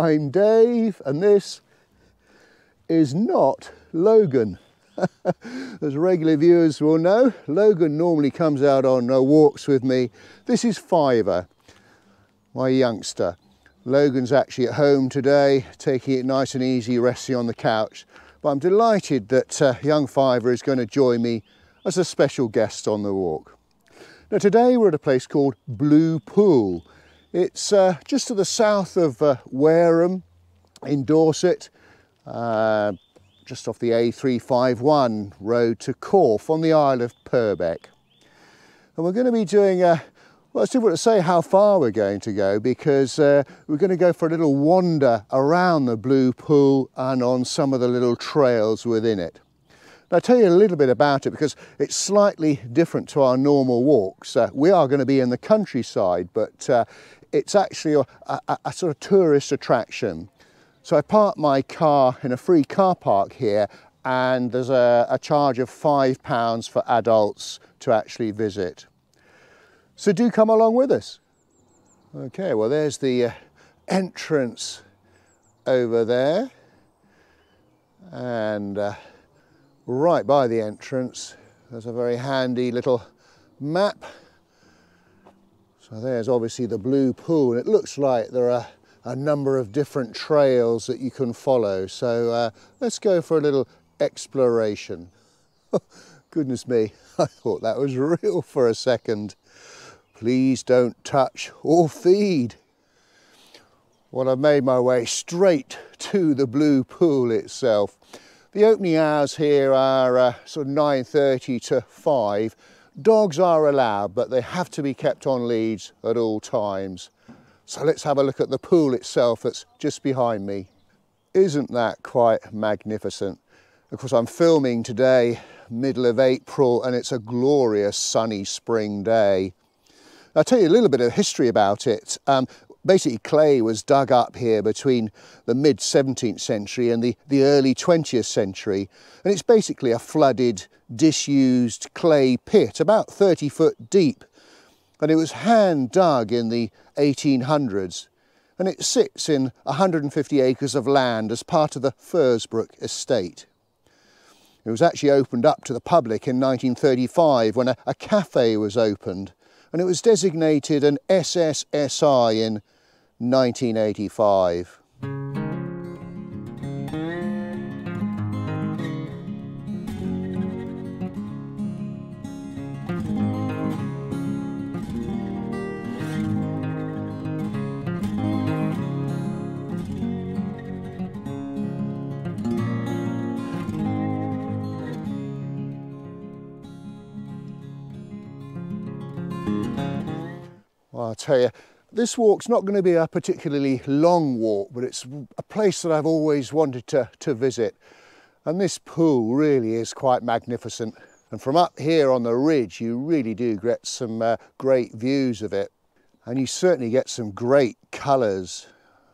I'm Dave and this is not Logan. As regular viewers will know, Logan normally comes out on uh, walks with me. This is Fiver, my youngster. Logan's actually at home today, taking it nice and easy, resting on the couch. But I'm delighted that uh, young Fiver is going to join me as a special guest on the walk. Now today we're at a place called Blue Pool. It's uh, just to the south of uh, Wareham in Dorset, uh, just off the A351 road to Corfe on the Isle of Purbeck. And we're going to be doing a, well, it's difficult to say how far we're going to go because uh, we're going to go for a little wander around the Blue Pool and on some of the little trails within it. I'll tell you a little bit about it because it's slightly different to our normal walks. Uh, we are going to be in the countryside, but uh, it's actually a, a, a, sort of tourist attraction. So I parked my car in a free car park here and there's a, a charge of five pounds for adults to actually visit. So do come along with us. Okay, well there's the uh, entrance over there and uh, right by the entrance there's a very handy little map so there's obviously the blue pool. And it looks like there are a number of different trails that you can follow. So uh, let's go for a little exploration. Goodness me, I thought that was real for a second. Please don't touch or feed. Well, I've made my way straight to the blue pool itself. The opening hours here are uh, sort of 9.30 to 5 Dogs are allowed, but they have to be kept on leads at all times. So let's have a look at the pool itself that's just behind me. Isn't that quite magnificent? Of course, I'm filming today, middle of April, and it's a glorious sunny spring day. I'll tell you a little bit of history about it. Um, basically clay was dug up here between the mid 17th century and the, the early 20th century and it's basically a flooded disused clay pit about 30 foot deep and it was hand dug in the 1800s and it sits in 150 acres of land as part of the Furzebrook estate. It was actually opened up to the public in 1935 when a, a cafe was opened and it was designated an SSSI in 1985. Well, I'll tell you, this walk's not going to be a particularly long walk, but it's a place that I've always wanted to, to visit. And this pool really is quite magnificent. And from up here on the ridge, you really do get some uh, great views of it. And you certainly get some great colours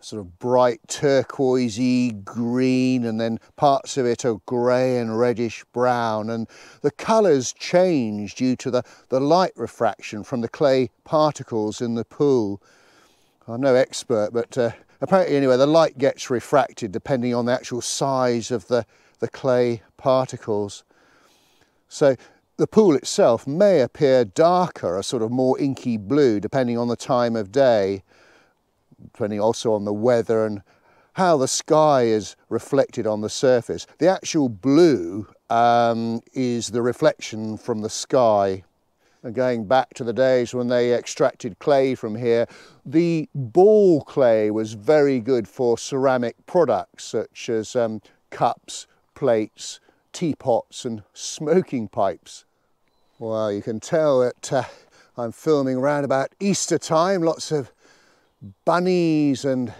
sort of bright turquoisey green and then parts of it are grey and reddish brown and the colours change due to the, the light refraction from the clay particles in the pool. I'm no expert but uh, apparently anyway the light gets refracted depending on the actual size of the, the clay particles. So the pool itself may appear darker, a sort of more inky blue depending on the time of day depending also on the weather and how the sky is reflected on the surface. The actual blue um, is the reflection from the sky. And going back to the days when they extracted clay from here, the ball clay was very good for ceramic products such as um, cups, plates, teapots and smoking pipes. Well, you can tell that uh, I'm filming around about Easter time, lots of bunnies and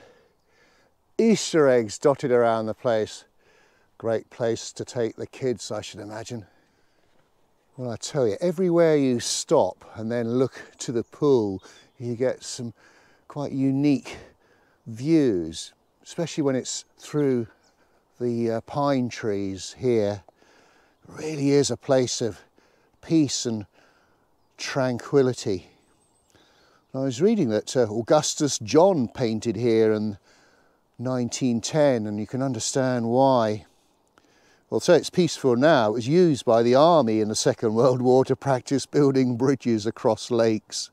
Easter eggs dotted around the place. Great place to take the kids, I should imagine. Well, I tell you, everywhere you stop and then look to the pool, you get some quite unique views, especially when it's through the uh, pine trees here. It really is a place of peace and tranquility. I was reading that uh, Augustus John painted here in 1910 and you can understand why. Although it's peaceful now, it was used by the army in the Second World War to practice building bridges across lakes.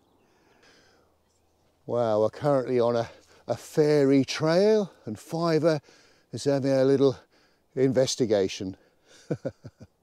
Wow, we're currently on a, a fairy trail and Fiver is having a little investigation.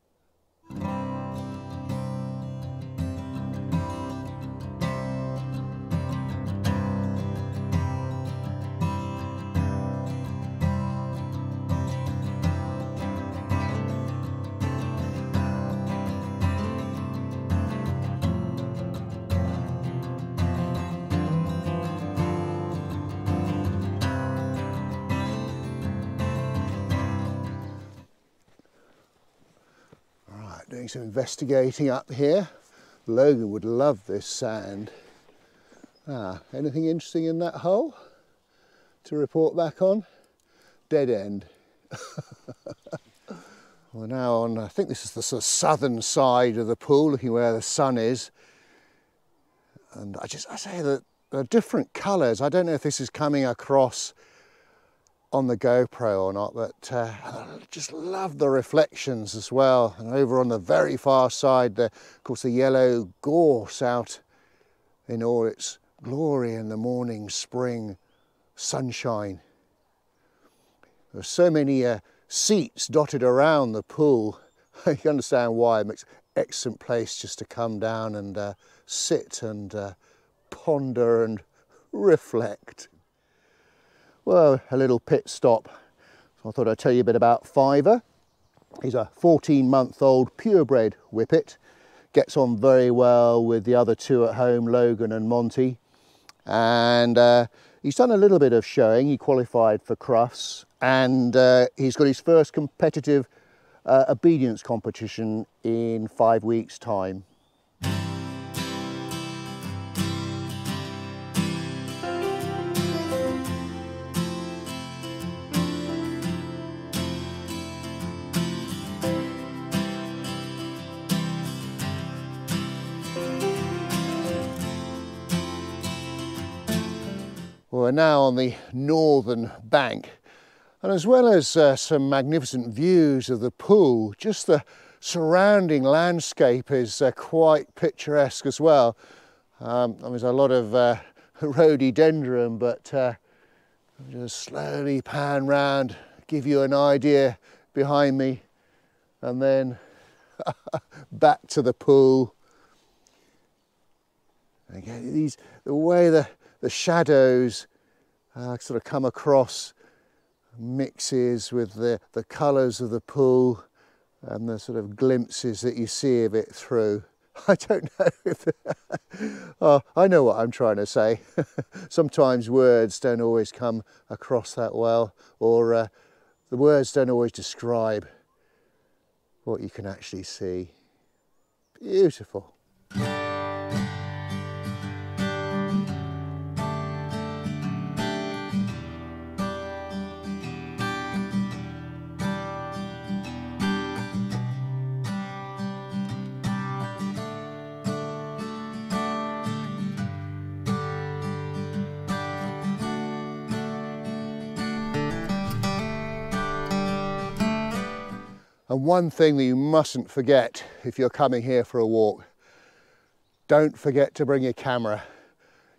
doing some investigating up here. Logan would love this sand. Ah, anything interesting in that hole to report back on? Dead end. We're now on, I think this is the sort of southern side of the pool, looking where the sun is. And I just, I say that there are different colours. I don't know if this is coming across on the GoPro or not, but uh, I just love the reflections as well. And over on the very far side, the, of course, the yellow gorse out in all its glory in the morning spring sunshine. There's so many uh, seats dotted around the pool. you understand why. It makes excellent place just to come down and uh, sit and uh, ponder and reflect. Well, a little pit stop. So I thought I'd tell you a bit about Fiver. He's a 14 month old purebred whippet. Gets on very well with the other two at home, Logan and Monty. And uh, he's done a little bit of showing. He qualified for Crufts and uh, he's got his first competitive uh, obedience competition in five weeks time. We're now on the northern bank and as well as uh, some magnificent views of the pool, just the surrounding landscape is uh, quite picturesque as well. Um, there's a lot of uh, rhododendron, but uh, just slowly pan round, give you an idea behind me, and then back to the pool. Again, these the way the the shadows uh, sort of come across mixes with the, the colours of the pool and the sort of glimpses that you see of it through. I don't know if, oh, I know what I'm trying to say. Sometimes words don't always come across that well or uh, the words don't always describe what you can actually see. Beautiful. And one thing that you mustn't forget if you're coming here for a walk, don't forget to bring your camera.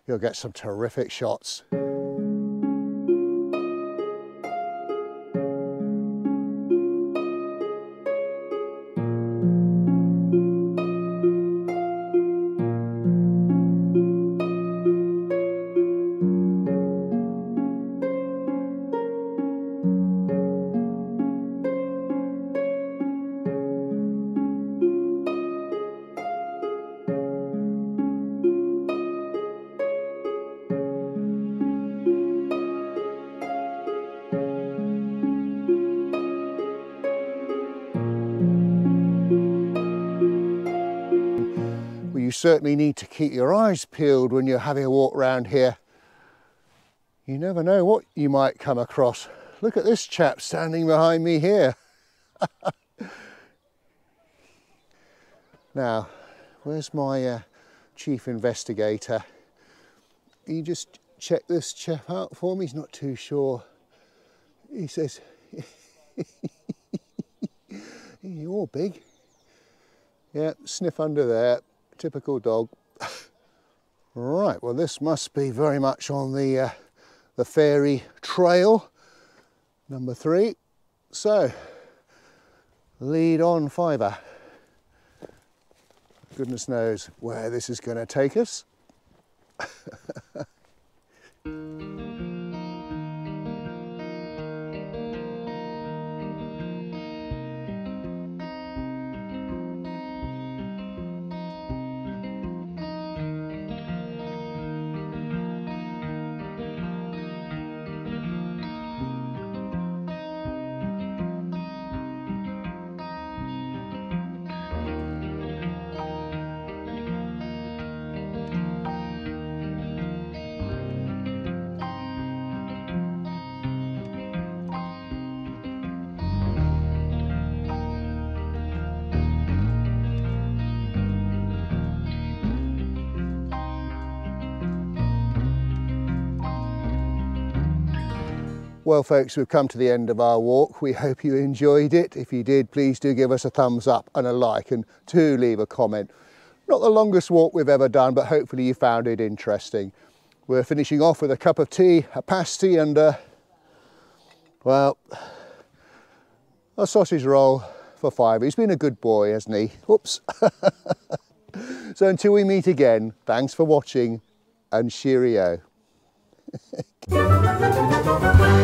You'll get some terrific shots. Certainly need to keep your eyes peeled when you're having a walk around here. You never know what you might come across. Look at this chap standing behind me here. now, where's my uh, chief investigator? Can you just check this chap out for me? He's not too sure he says, you're big. Yeah, sniff under there, typical dog. right, well this must be very much on the, uh, the fairy trail, number three. So, lead on fiver. Goodness knows where this is going to take us. Well folks, we've come to the end of our walk. We hope you enjoyed it. If you did, please do give us a thumbs up and a like and do leave a comment. Not the longest walk we've ever done, but hopefully you found it interesting. We're finishing off with a cup of tea, a pasty and a, well, a sausage roll for five. He's been a good boy, hasn't he? Whoops. so until we meet again, thanks for watching and cheerio.